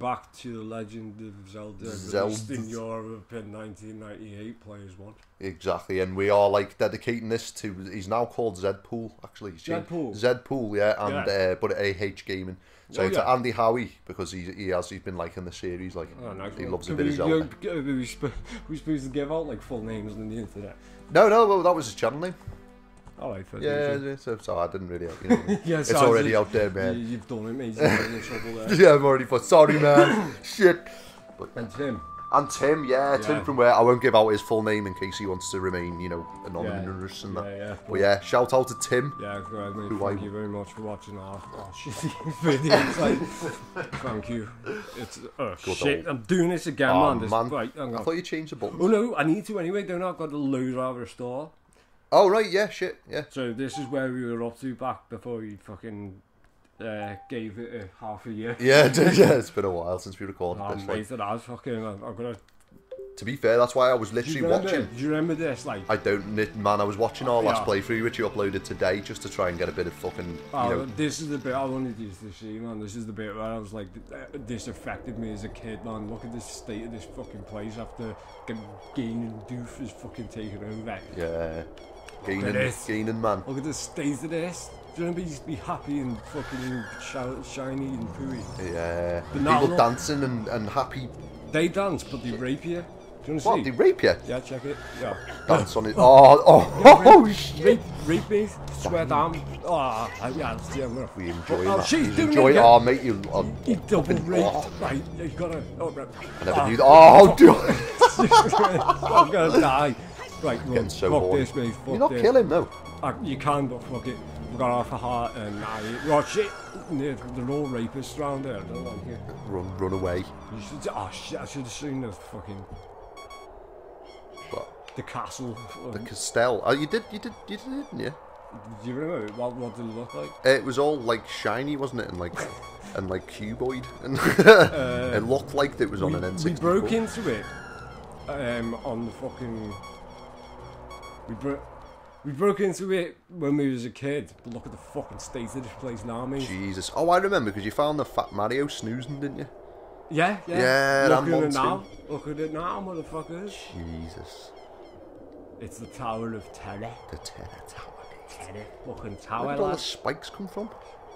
Back to the Legend of Zelda, Zelda. in Europe in 1998. Players one. Exactly, and we are like dedicating this to. He's now called Zedpool. Actually, Zedpool? Zedpool, yeah, and Yeah. Uh, but AH Gaming. So Oh, to. Andy Howie because he he has he's been liking the series. Like Oh, nice he loves a bit we, of Zelda. uh, We, we supposed to give out like full names on the internet. No, no, well, that was his channel name. All right, fair Yeah, yeah, so, so I didn't really. You know, yeah. it's already you- out there, man. you've done it, mate. You're in trouble there. Yeah, I'm already for sorry, man. Shit. But, And Tim. And Tim, yeah, Tim from where I won't give out his full name in case he wants to remain, you know, anonymous and that. Yeah, yeah. But yeah, shout out to Tim. Yeah, mate, thank I- you very much for watching our, our shitty videos. Like, thank you. It's oh Good shit. old- I'm doing this again, Oh, man. This, man. Right, I thought you changed the button. Oh no, I need to anyway. Don't I? I've got to load out of store. Oh right, yeah, shit, yeah. So this is where we were up to back before we fucking uh, gave it a half a year. Yeah, it did, yeah, it's been a while since we recorded Oh, this. mate, Like, I was fucking. I'm gonna. to be fair, that's why I was Do literally remember? watching. Do you remember this? Like, I don't, man. I was watching our last Yeah. playthrough, which you uploaded today, just to try and get a bit of fucking, you oh, know, this is the bit I wanted you to see, man. This is the bit where I was like, this affected me as a kid, man. Look at the state of this fucking place after getting Ganondorf is fucking taken over. yeah, gaining, It gaining, man. Look at the state of this. Do you want to be, happy and fucking shiny and pooey? Yeah, But people look- dancing and, and happy. They dance, but they rape you. Do you want to What? see? They rape you? Yeah, check it. Yeah. Dance on it. Oh, oh, oh, shit. Rape, rape me, swear down. Oh, yeah, yeah, I'm gonna. We enjoy oh, that. she's You doing enjoy it. it. Oh, mate, you. Oh, He double raped. oh, Right, you gotta. Oh, right. I never Ah. knew that. Oh, dude. I'm gonna die. Right, well, Getting so fuck horny. this, mate. Fuck You're not this. killing, no. Uh, you can, but fuck it. We've got half a heart and I. Oh shit! They're, they're all rapists around there. I don't like it. Run, run away. You should. Oh shit! I should have seen the fucking What? the castle. The Castell. Oh, you did, you did, you did, didn't you? Do you remember what? What did it look like? It was all like shiny, wasn't it? And like, and like cuboid, and it looked like it was on Uh, we, an N64. we broke into it um, on the fucking. We broke. We broke into it when we was a kid, but look at the fucking state of this place now, mate. Jesus. Oh, I remember because you found the fat Mario snoozing, didn't you? Yeah, yeah. Yeah, Look at it now. too. Look at it now, motherfuckers. Jesus. It's the Tower of Terror. The Terror Tower. Terror. Fucking Where tower, did all the spikes come from?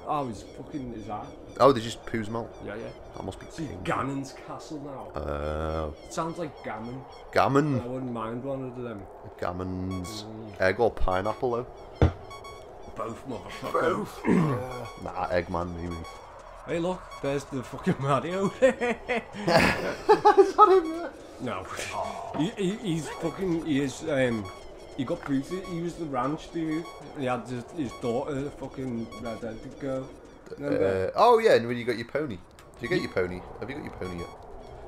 Oh, he's fucking his eye. Oh, they just poos out. Yeah, yeah. That must be See, painful. Ganon's castle now. Uh, Sounds like gammon. gammon. I wouldn't mind one of them. Gammon's Mm. egg or pineapple though. Both, motherfuckers. Both. Nah, Eggman maybe. Hey, look, there's the fucking Mario. no, he, he, he's fucking. He is. Um, he got booted. He was the ranch dude. He had his, his daughter, fucking red-headed girl. Uh, oh yeah, and when you got your pony. Did you get your pony? Have you got your pony yet?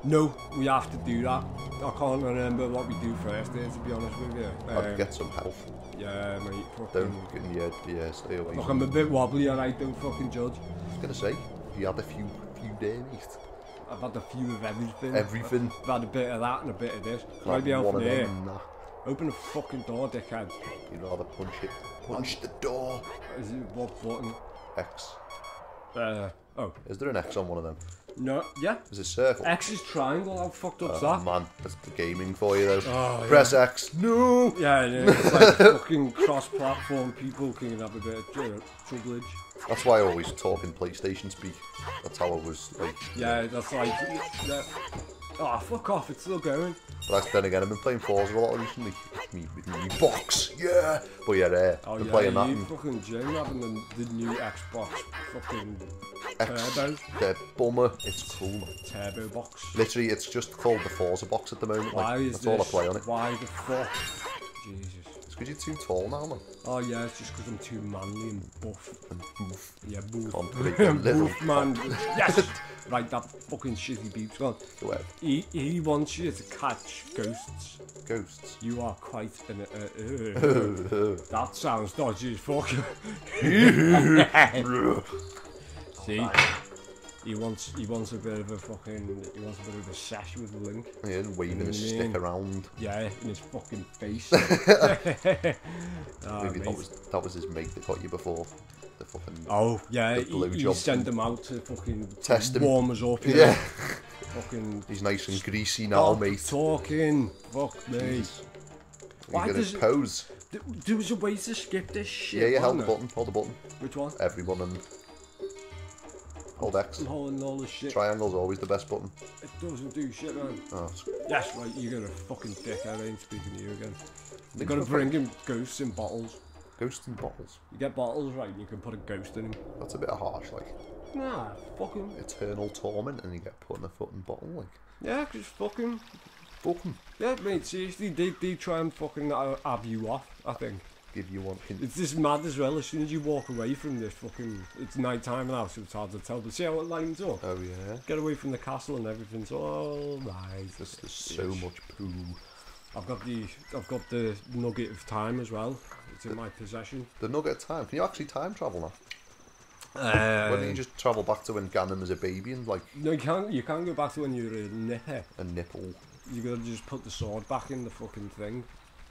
no, we have to do that. I can't remember what we do first. There, to be honest with you. I'd Um, get some health. yeah, mate. Don't Fucking. get yeah, yeah, stay away. Look, I'm a bit wobbly, alright. Don't fucking judge. I was gonna say, you had a few few days. I've had a few of everything. Everything. I've had a bit of that and a bit of this. Can I Like be out from of here? Open the fucking door, dickhead. You'd rather punch it. Punch the door. Is it what button? X. Uh, oh, Is there an X on one of them? no, yeah. Is it circle? X is triangle, how fucked up's Oh, that? man, that's the gaming for you though. Oh, yeah. Press X. No. Yeah, yeah, it's like fucking cross-platform people can have a bit of uh, troublage. That's why I always talk in PlayStation speak. That's how I was like. Yeah, that's like, yeah. Oh, fuck off, it's still going. But that's, then again, I've been playing Forza a lot recently. With me, with me box, yeah. But yeah, uh, Oh, been yeah, playing that you and fucking Jim having the, the new Xbox fucking X, Turbo. the bummer. It's cool, man. turbo box. Literally, it's just called the Forza box at the moment. Why Like, is that's this? all I play on it. Why the fuck? Jesus. Because you're too tall now, man. Oh yeah, it's just because I'm too manly and buff. And boof. Yeah, boof. Can't break your little boof, man. yes! Right, that fucking shitty beep's gone. Go ahead. He, he wants you to catch ghosts. Ghosts. You are quite an... Uh, uh, uh. that sounds dodgy as fuck. See? He wants, he wants a bit of a fucking... He wants a bit of a sash with Link. yeah, waving his yeah. stick around. Yeah, in his fucking face. Ah, Maybe that was that was his mate that got you before. the fucking Oh, yeah, he, he sent them out to fucking Test him. warm us up. yeah. Fucking He's nice and greasy now, mate. talking. Fuck me. Why gonna does pose. Th- There was a way to skip this shit. Yeah, yeah, hold the button, hold the button. Which one? Everyone and hold X. I'm holding all this shit. Triangle's always the best button. It doesn't do shit, man. Oh, That's right, you're gonna fucking dick. I ain't speaking to you again. You Think gotta bring him ghosts in bottles. Ghosts in bottles. You get bottles right, and you can put a ghost in him. That's a bit harsh, like Nah, fucking eternal torment, and you get put in a fucking bottle, like yeah, cause fucking fucking yeah, mate. Seriously, they they try and fucking uh, have you off. I think give you one. Can, it's just mad as well. As soon as you walk away from this fucking, it's night time now, so it's hard to tell. But see how it lines up. oh yeah, Get away from the castle and everything's all right. there's, there's so much poo. I've got the I've got the nugget of time as well. It's in my possession. The nugget of time. Can you actually time travel now? Uh, Why don't you just travel back to when Ganon was a baby and like no, you can't. You can't go back to when you were a nipper. a nipple You gotta just put the sword back in the fucking thing.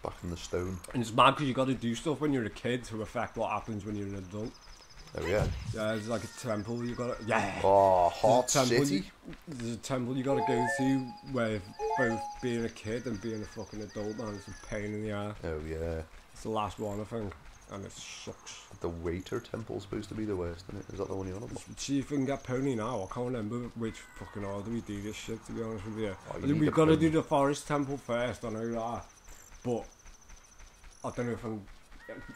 Back in the stone? And it's mad because you gotta do stuff when you're a kid to affect what happens when you're an adult. Oh yeah. Yeah, there's like a temple you gotta. Yeah. Oh, Heart There's temple City. You, there's a temple you gotta go to where both being a kid and being a fucking adult man is a pain in the ass. Oh yeah. It's the last one, I think, and it sucks. The Water Temple's supposed to be the worst, isn't it? Is that the one you're on about? See if we can get Pony now. I can't remember which fucking order we do this shit, to be honest with you. Oh, I think we've got to do the Forest Temple first, I know that. But I don't know if I'm,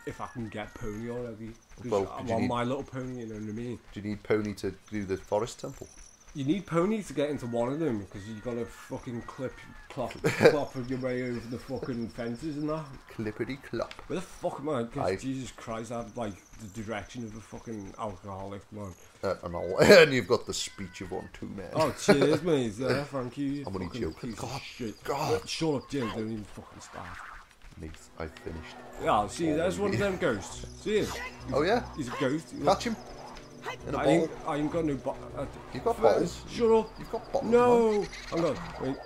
if I can get Pony already. Well, I'm you on need- my little pony, you know what I mean? Do you need Pony to do the Forest Temple? You need Pony to get into one of them, because you've got to fucking clip, clop, clop your way over the fucking fences and that. Clippity clop. Where the fuck am I? I- Because Jesus Christ, I have like the direction of a fucking alcoholic, man. Uh, and, all, and you've got the speech of one too, man. Oh, cheers, mate. Yeah, thank you. I'm only joking. of God, shit. God. Shut up, Jim. Don't even fucking start. Mate, I finished. Yeah, see, there's one of them ghosts. See him? Oh yeah, He's a ghost. catch him in a I ain't, I ain't got no bo- uh, You've got bottles. Shut up. You've got bottles. No. Hang on. Wait.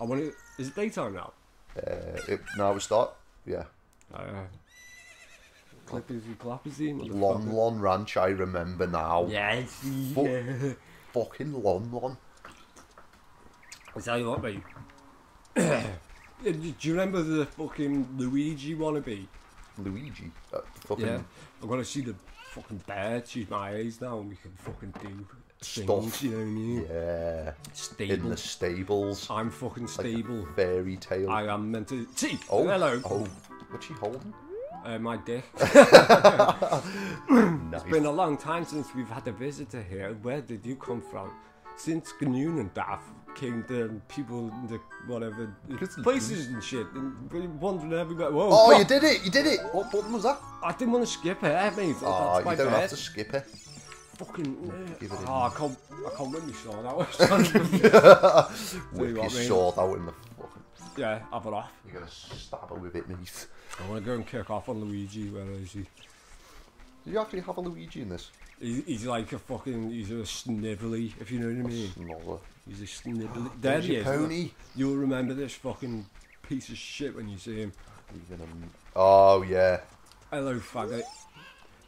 I want to. Is it daytime now? Uh, it, now we start. Yeah. Uh, clippity clappity. Lon. Lon Ranch, I remember now. Yes. Fu- Yeah. Fucking Lon Lon. I tell you what, mate. Do you remember the fucking Luigi wannabe? Luigi. Uh, fucking Yeah. I'm gonna see the fucking bear. She's my age now, and we can fucking do Stuff. things. You know what I mean? yeah. Stable. In the stables. I'm fucking Like stable. fairy tale. I am meant to. See. oh, hello. Oh, what's she holding? Uh, my dick. Nice. It's been a long time since we've had a visitor here. Where did you come from? Since Gnoon and Daft came the people, the whatever places and shit, and we wandering everywhere. Whoa! Oh, fuck. you did it! You did it! What button was that? I didn't want to skip it, mate. Oh, ah, That's my you don't bad. have to skip it. Fucking. Give it oh, I can't. I can't really saw that. was. Tell you Whip your what, mate. sword out in the fucking. yeah, have it off. You're gonna stab her with it, mate. I want to go and kick off on Luigi. Where is he? Do you actually have a Luigi in this? he he's like a fucking. He's a snivelly, if you know what I mean. He's a snivelly. There There's he is. pony. You'll remember this fucking piece of shit when you see him. Even a... Oh, yeah. Hello, faggot.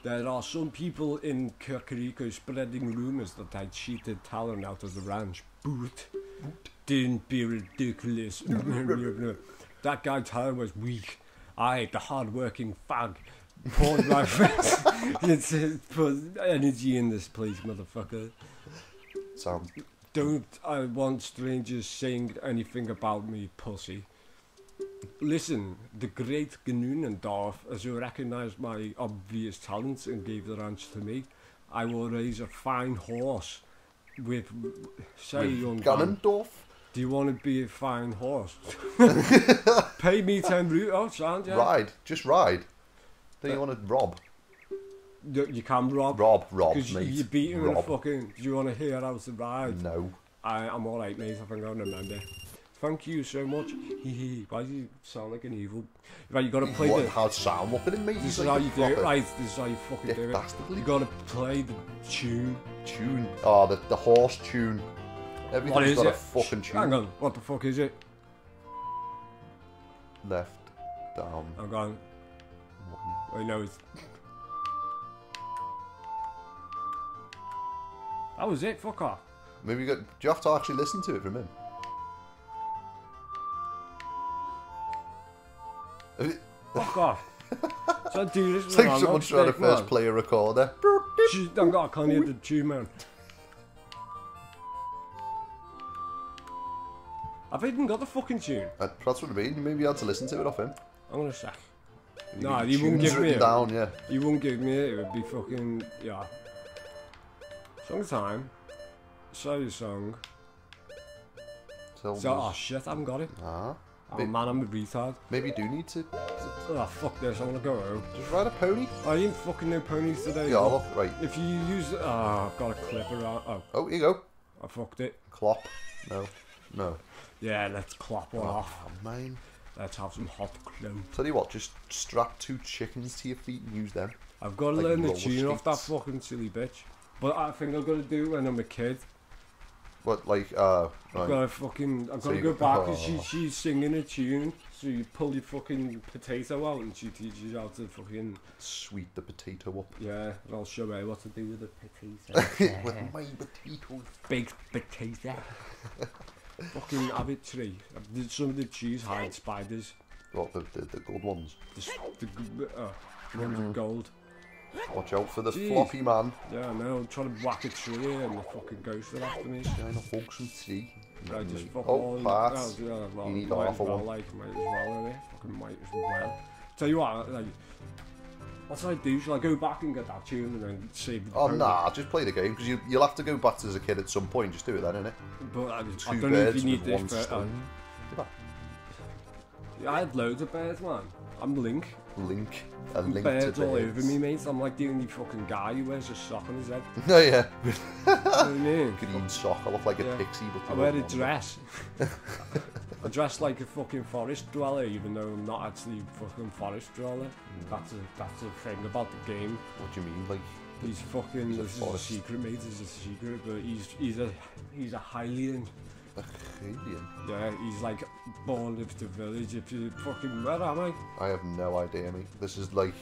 There are some people in Kakariko spreading rumours that I cheated Talon out of the ranch. Boot. Didn't be ridiculous. that guy Talon was weak. I, the hard-working fag, poured my it's uh, put energy in this place, motherfucker. Sounds. Don't I want strangers saying anything about me, pussy. Listen, the great Ganondorf, as you recognise my obvious talents and gave the ranch to me, I will raise a fine horse with, say, young man, Ganondorf? do you want to be a fine horse? Pay me ten root, oh, sound, yeah. Ride. Just ride. Don't you want to rob? You, you can rob. Rob, rob, Because mate. you beat him in a rob. fucking, do you want to hear how ride? No. I, I'm alright, mate. I think I remember. Thank you so much. Why do you sound like an evil? Right, you gotta play What, the. how sound? Look at him, mate. This He's is like how a you do it, proper right? This is how you fucking Dick do it. You gotta play the tune. Tune. Oh, the, the horse tune. What Everything's is got it? a fucking tune. Hang on, what the fuck is it? Left, down, I'm going. Oh, no, he's... That was it, fuck off. Maybe you got. Do you have to actually listen to it from him? Fuck off. so I do this. It's like someone's trying to first one. play a recorder. She's done got a Kanye the tune man. I've even got the fucking tune. Uh, that's what I mean. Maybe you had to listen to it off him. I'm gonna sack. You Nah, you wouldn't give me it. down, yeah. You wouldn't give me it, it would be fucking, yeah. Song time. Show you song. So, oh shit, I haven't got it. Ah, Oh man, I'm a retard. maybe you do need to Oh fuck this, I'm gonna go home. just ride a pony. I didn't fucking know ponies today. Yeah, look, right. If you use, oh, I've got a clip around. Oh, Oh, here you go. I fucked it. Clop. No, no. Yeah, let's clap one off. Oh, man. Let's have some hot clothes. Tell you what, just strap two chickens to your feet and use them. I've got to Like learn the tune off that fucking silly bitch. But I think I've got to do when I'm a kid. What, like, uh, I've right. got to fucking, I've so to go got- back and she, oh. she's singing a tune. So you pull your fucking potato out and she teaches you how to fucking, sweet the potato up. yeah, and I'll show her what to do with the potato. With my potato. Big potato. fucking have it tree. Did some of the trees hide spiders. What, the, the, the good ones. The, the, uh, ones with gold. Watch out for the Jeez. floppy man. Yeah, I know. I'm trying to whack a tree and the fucking ghost are after me. Trying to hug some tea. I just fuck oh, all parts. Yeah, well, You need half of well, one. like, might as well, innit? Fucking might as well. Tell you what, like, that's what I do. Shall I go back and get that tune and then save the Oh, pony? nah, just play the game, because you, you'll have to go back to as a kid at some point. Just do it then, innit? But I, I Two don't know if you need this. Uh, I had loads of birds, man. I'm Link. Link. A link birds to all over me, mate. I'm like the only fucking guy who wears a sock on his head. No, oh, yeah. you know what I mean? Green sock. I look like a pixie, but I wear a dress. I dress like a fucking forest dweller, even though I'm not actually a fucking forest dweller. Mm. That's a that's a thing about the game. What do you mean? Like, He's fucking. He's a this is a secret, mate. This is a secret, but he's he's a he's a Hylian. Yeah, he's like born of the village. If you fucking where am I? I have no idea, mate. This is like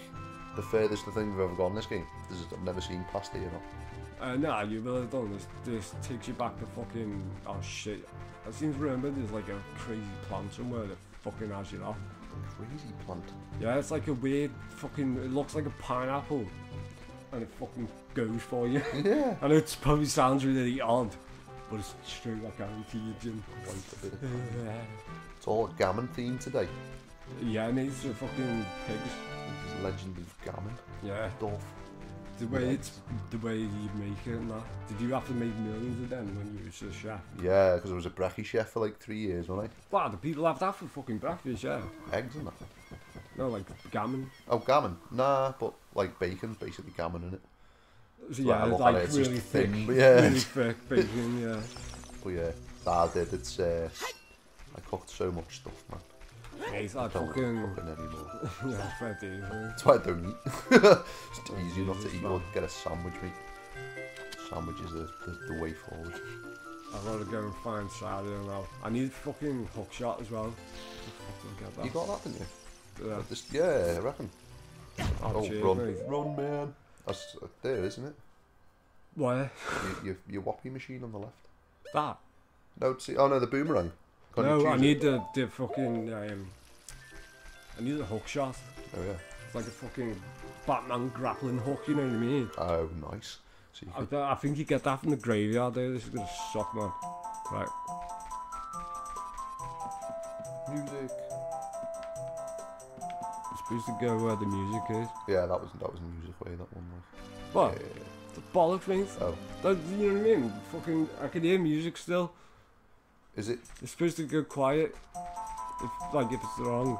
the furthest thing we've ever gone in this game. This is, I've never seen past here. Uh, nah, you will have done this. This takes you back to fucking. Oh shit! I seem to remember there's like a crazy plant somewhere that fucking has you off. Crazy plant. Yeah, it's like a weird fucking. It looks like a pineapple, and it fucking goes for you. Yeah. and it probably sounds really odd, but it's true. I guarantee you, Jim. Quite a bit. It's all gammon themed today. yeah, mate, it's a fucking pigs. Is Legend of Gammon. Yeah, Dolph. the way it's the way you make it and that. Did you have to make millions of them when you was a chef? Yeah, because I was a brekkie chef for like three years, wasn't I? Wow, do people have that for fucking breakfast? Yeah. Eggs and that. No, like gammon. Oh, gammon. Nah, but like bacon, basically gammon in it. Yeah, I like it, really thick, thin, yeah. really thick bacon. Yeah. But yeah, Dad did. It's, uh, I cooked so much stuff, man. I I don't fucking like cooking anymore. yeah, fair mate. That's why I don't eat. it's Oh, easy enough to eat man. or get a sandwich, mate. Sandwich is the, the, way forward. I've gotta go and find Saturday now. I need fucking hook shot as well. That. You got that, didn't you? Yeah. Just, yeah, I reckon. Oh, Oh, cheers, run. mate. Run, man. That's there, isn't it? Where? Your, your, your whoppy machine on the left. That? No, see, oh no, the boomerang. Can't no, I need it? the, the fucking, um, I need a hook shot. Oh yeah. It's like a fucking Batman grappling hook, you know what I mean? Oh, nice. So I, I think you get that from the graveyard there. This is gonna suck, man. Right. music. Supposed to go where the music is. Yeah, that was that was music way. That one was. What? Yeah. The bollocks, mate. Oh, That, you know what I mean? Fucking, I can hear music still. is it? It's supposed to go quiet. If, like, if it's wrong.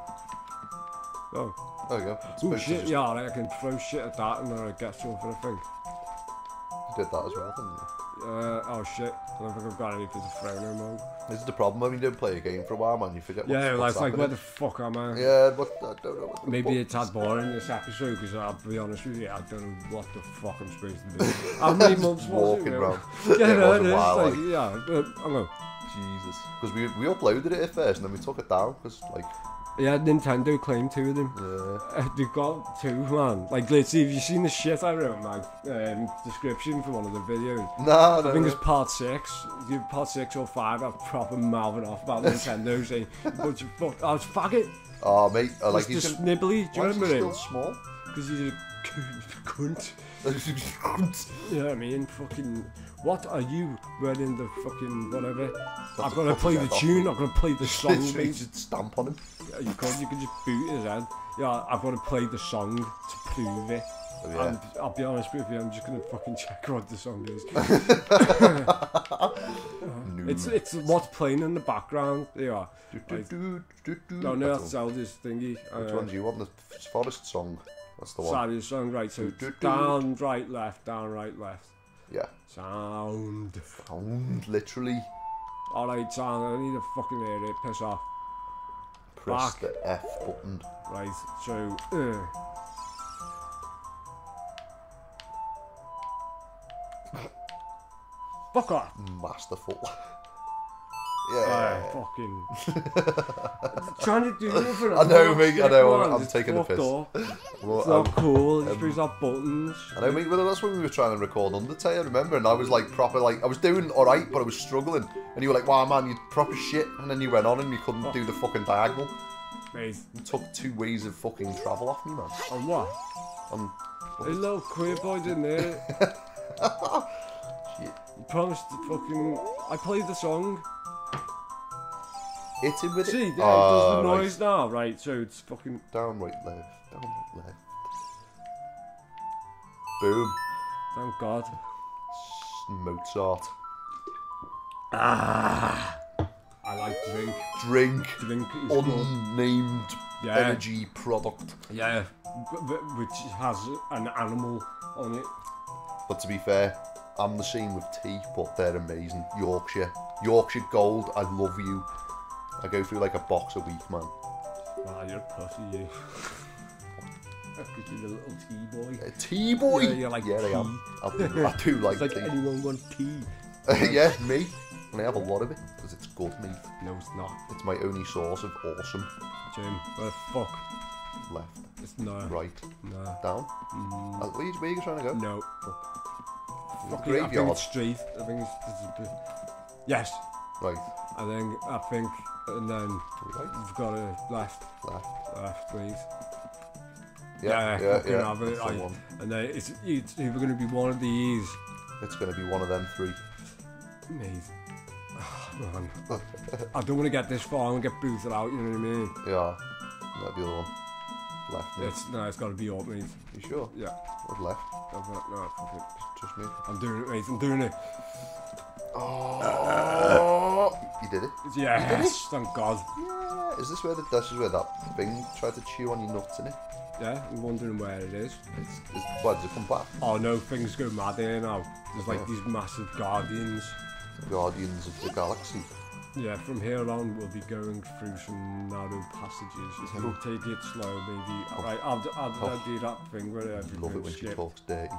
Oh. There we go. It's Ooh, supposed to shit, just- yeah, I can throw shit at that and then I get something, I think. You did that as well, didn't you? Uh, oh shit. I don't think I've got any the throw no more. This is the problem when you don't play a game for a while, man. You forget. What's, Yeah, what's like, like, where happening. the fuck am I? Yeah, but I don't know. What the Maybe it's had boring this episode because I'll be honest with you, I don't know what the fuck I'm supposed to do. How many months was walking it? now? around. Yeah, it no, was a while, like, like, yeah, but I'm going, Jesus. Because we, we uploaded it at first and then we took it down because, like, Yeah, Nintendo claimed two of them. Yeah. Uh, they've got two, man. Like, literally, have you seen the shit I wrote in my um, description for one of the videos? Nah, I no, think no. it's part six. You part six or five. I've proper mouthing off about Nintendo, saying, "Bunch of fuck, I was faggot." Oh, mate, I like Like he's Mr. gonna, Snibbly, do you he still small? Because he's a cunt. You know what I mean? Fucking, what are you wearing the fucking whatever? I've got to play the tune. I've got to play the song. Mate. just stamp on him. You could, you could just boot his head. Yeah, I've got to play the song to prove it. Oh, yeah. And I'll be honest with you, I'm just gonna fucking check what the song is. No. It's it's what's playing in the background. Yeah. Do, do, do, do, do. No, no, That's that's all. Zelda's thingy. Which Uh, one do you want? The Forest song. That's the one. Sorry, song right. So Do, do, it's do. down, right, left, down, right, left. Yeah. Sound. Found literally. Alright, sound. I need to fucking hear it. Piss off. Press Back. the F button. Right. So. Uh. Fuck off. Masterful. Oh, yeah. fucking. trying to do nothing. I know, I'm mate, I know. I'm taking the piss. up. Well, It's not um, cool. Um, supposed to buttons. I know, mate, well, that's when we were trying to record Undertale, remember, and I was like proper, like, I was doing alright, but I was struggling. And you were like, wow, man, you proper shit. And then you went on and you couldn't Oh. do the fucking diagonal. Mate, You took two ways of fucking travel off me, man. on what? Um, A little queer boy in there. shit. You promised to fucking. I played the song. Hit him with it. See, there, Ah, it does the right. noise now, right? So it's fucking. Down, right, left. Down, right, left. Boom. Thank God. Mozart. Ah. I like drink. Drink. Drink is good. Unnamed Yeah. energy product. Yeah. Which has an animal on it. But to be fair, I'm the same with tea, but they're amazing. Yorkshire. Yorkshire Gold, I love you. I go through like a box a week, man. Ah, you're a pussy, you. Because you're a little tea boy. A tea boy? Yeah, you're like yeah, I am. I do, I do like It's like tea. anyone want tea? yeah, me. And I have a lot of it, because it's good, mate. No, it's not. It's my only source of awesome. Jim, where the fuck? Left, It's no. right, No. down. Mm, Uh, Where, you- where are you trying to go? no. The Fucking, I think it's straight. I think it's, it's a bit... Yes. Right, I then I think, and then right, you've got a left, left. left, please. Yeah, uh, Yeah, yeah, yeah. it, the I- And then it's, it's either going to be one of these. It's going to be one of them three. Mate. Oh, man. I don't want to get this far and get booted out, you know what I mean? Yeah, that'd be the other one. Left, mate. It's, no, it's got to be up, mate. You sure? Yeah. What left? No, no. Just me. I'm doing it, mate. I'm doing it. Oh, you did it. Yes, thank God. Yeah. Is this where the this is where that thing tried to chew on your nuts in it? Yeah, I'm wondering where it is. It's, it's why does it come back? Oh no, things go mad here now. There's like Yeah. these massive guardians. Guardians of the Galaxy. Yeah, from here on we'll be going through some narrow passages. If you take it slow, maybe. Oh. Right, I'll, do- I'll, oh. I'll do that thing where Love it everything when she talks dirty.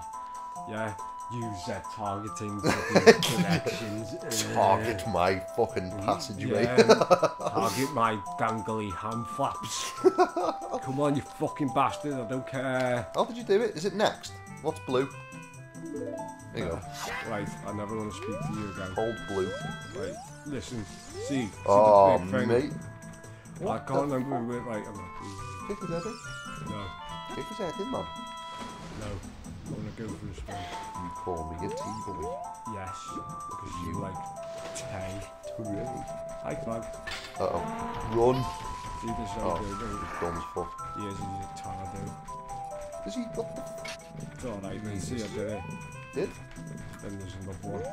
Yeah, use that targeting connections. uh, Target my fucking passageway. Yeah, target my dangly ham flaps. Come on, you fucking bastard! I don't care. How did you do it? Is it next? What's blue? There you go. Right, I never want to speak to you again. Hold blue. Right, listen, see, see Oh, the big thing. mate. I can't remember where. Right, I'm not. Kick his head in. No, Kick his head in, man. no. I want to go for a spin. You call me a T-boy. Yes, because you like tay. Hooray. High five. Uh-oh. Run. See this Oh. oh. go. Dumb as fuck. Years of your tardo. Is he... What the. It's alright, mate. See, I did it. Did? Then there's another one.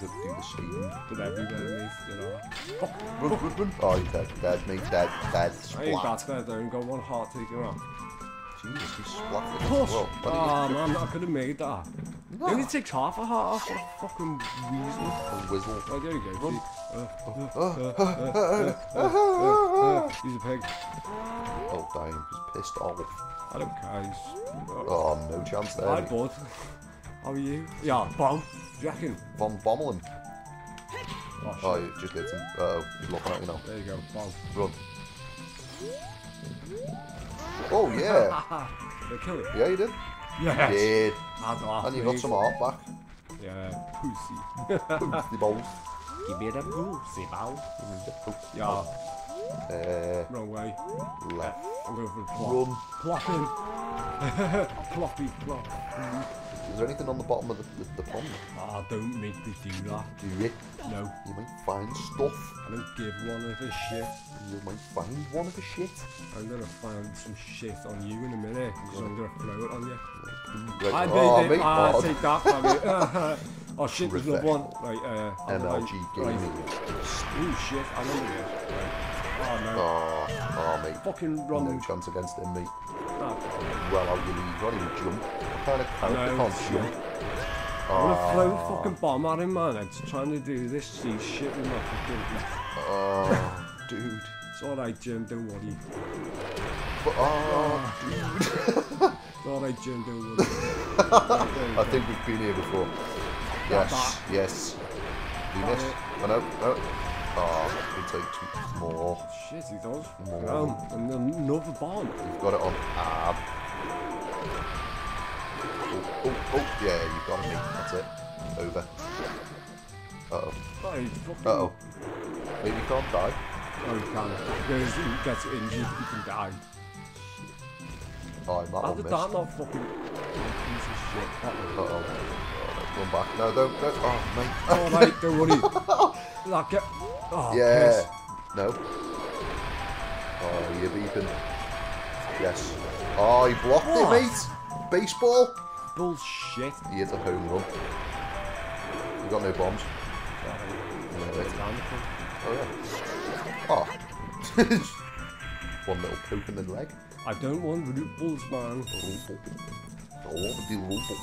Do the same. Did everywhere, mate. You know. Run, run, run. Oh, he's dead. Dead, mate. Dead. Dead. I ain't Splat. got that though. Got one heart taken off. Jesus, he's splat. Of course. Well, what Ah, do you man, I could have made that. No. It only takes half a heart off. What a fucking weasel. A whistle. Right, there you go. Run. He's a pig. Oh, damn. He's pissed off. I don't care. He's... Oh, no chance there. Hi, bud. How are you? Yeah, bomb. Do you reckon? Von Bommel him. Oh, shit. Oh, you just hit him. Uh oh, he's looking at you now. There you go, bomb. Run. Oh, yeah. did I kill it? Yeah, you did. Yes. Did. Yeah. And you got some art back. Yeah, pussy. pussy balls. Give me the pussy ball. Yeah. Uh, Wrong way. Left. I'm going for the plop. Run. Plop in. Ploppy plop. Is there anything on the bottom of the, the, the pond? Ah, don't make me do that. Do you? No, You might find stuff. I don't give one of a shit. You might find one of the shit. I'm gonna find some shit on you in a minute, because I'm gonna throw it on you. Right. I oh, mate, it. Ah, oh, take that from me. oh shit, there's another one. Right, uh, MLG right- Gaming. Right. Ooh, shit, I know is. Right. Oh no. Oh, oh, mate. Fucking run. No chance against him, mate. Ah, Well out your league. Can't even jump. Kind of character No, jump? I wanna ah. throw a fucking bomb at him, man. I'm just trying to do this see shit with my fucking. oh, dude. It's alright, Jim, don't worry. But, oh, dude. It's alright, Jim, don't worry. I think we've been here before. Yes, yes. You Got missed. Oh, no, no. Oh, we take two more. Shit, he does. More. Um, and another bomb. You've got it on ab. Oh, oh, oh, yeah, you've got mate. That's it. Over. Uh-oh. Oh. Uh-oh. Maybe you can't die. Oh, he can. Because he gets injured, he can die. Oh, that How did missed. that not fucking... Piece of shit. Uh-oh. Oh, Run back. No, don't, don't. Oh, mate. Alright, don't worry. That uh, get... Oh, Yeah. piss. No. Oh, you're beeping. Yes. Oh, he blocked What? it, mate. Baseball. Bullshit. He hit a home run. You got no bombs. Oh, Oh, yeah. Oh. One little poke in the leg. I don't want root balls, man. Oh, the rumble.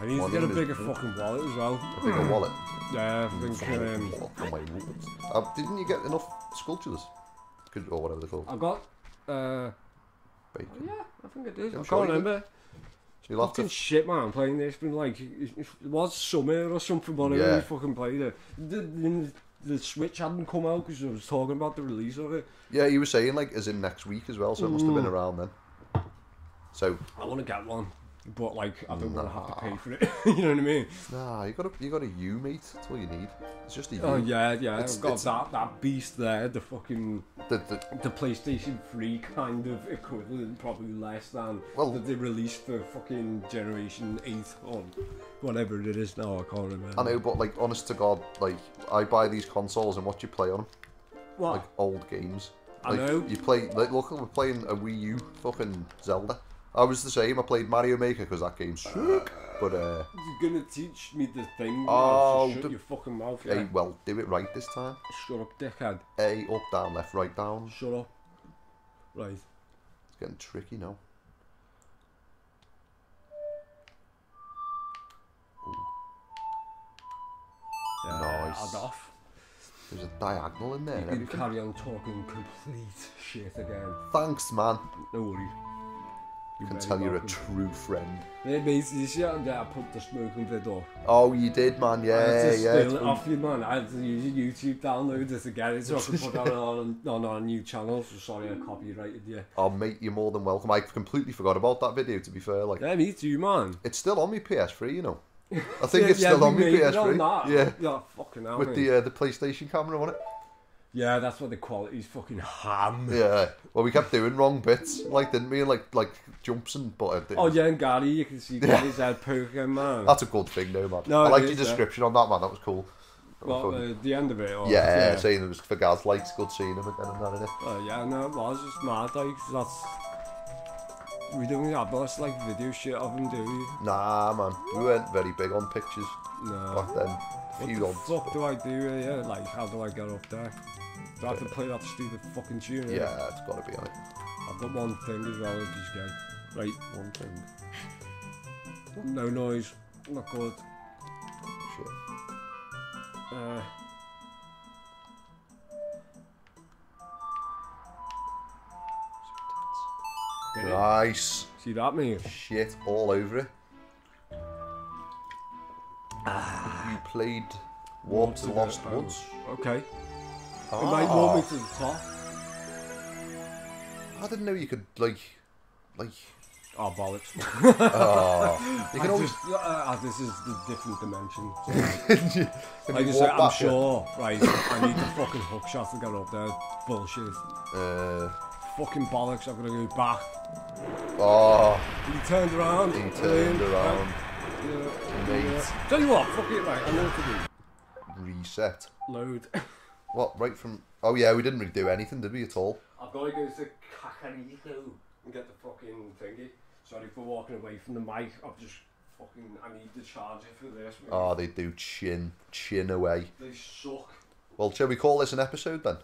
I need to get a bigger fucking wallet as well. A bigger wallet. Yeah, I think um, For my rules. Uh, didn't you get enough sculptures? Or whatever they're called. I got. Uh, Bacon. yeah, I think I did. I'm I can't did. You'll have Fucking to. shit, man. Playing this, been like it was summer or something. I Yeah. really fucking played it. The, the, Switch hadn't come out because I was talking about the release of it. Yeah, you were saying like as in next week as well, so it must have been Mm. around then. So I want to get one, but like I don't want to have to pay for it. you know what I mean? nah, you got a you got a U, mate. That's all you need. It's just a oh, U. Oh yeah, yeah. It's- I've got it's- that that beast there. The fucking The, the, the PlayStation 3 kind of equivalent, probably less than Well- that they released for fucking Generation 8 or whatever it is now. I can't remember. I know, but like honest to God, like I buy these consoles and what you play on them, What? like old games. I Like, know. You play like look, we're playing a Wii U fucking Zelda. I was the same. I played Mario Maker because that game's sick. But uh, You're gonna teach me the thing. Oh, so shut the- your fucking mouth. hey, Yeah. well, do it right this time. Shut up, dickhead. A up, down, left, right, down. Shut up. Right. It's getting tricky now. Yeah, Nice. Off. There's a diagonal in there. You can carry on talking complete shit again. Thanks, man. No worries. I You're can tell you're a true friend. Yeah, mate, you I put the smoking vid up? Oh, you did, man. I Yeah, had to yeah. steal it off you, man. I had to use YouTube download it to get it so I could put that on, on our new channel. So sorry I copyrighted you. Oh, mate, you're more than welcome. I completely forgot about that video. To be fair, like Yeah, me too, man. it's still on my PS3. You know, I think yeah, it's yeah, still on my PS3. on that. Yeah, Yeah, fucking hell, with mate. the uh, the PlayStation camera on it. Yeah, that's what the quality's fucking ham. Yeah. Well, we kept doing wrong bits, like didn't we? Like like jumps and but Oh yeah, and Gary, you can see Gary's head poking, man. That's a good thing, though, man. No, I is, your yeah. description on that, man. That was cool. Well, uh, the end of it. Or, yeah, yeah, saying it was for Gaz likes good seeing him again and that, innit? Uh, yeah, no, it was just mad, like, that's... We don't have much, like, video shit of him, do we? Nah, man. We weren't very big on pictures No. back then. What Few the odds. fuck do I do here? Like, how do I get up there? Do I have to play that stupid fucking tune? here? Yeah, it's got to be on it. I've got one thing as well, which is gay. Right, One thing. no noise, not good. Shit. Uh, did it? Nice. See that, mate? Shit all over it. You played to the Lost Woods. Okay. Ah. It might want me to the top. I didn't know you could like, like. Oh, bollocks. Oh, you I always. just, uh, this is the different dimension. Can like I say, walk I'm sure, right, I need the fucking hook shot to get up there. Bullshit. Uh, Fucking bollocks, I'm gonna go back. oh, He turned around. he turned around. Yeah. Mate. yeah. Tell you what, fuck it, right, I know what to Reset. Load. What? Right from. Oh yeah, we didn't really do anything, did we at all? I've got to go to Kakariko and get the fucking thingy. Sorry for walking away from the mic. I've just fucking. I need the charger for this. Oh, they do chin, chin away. They suck. Well, shall we call this an episode then?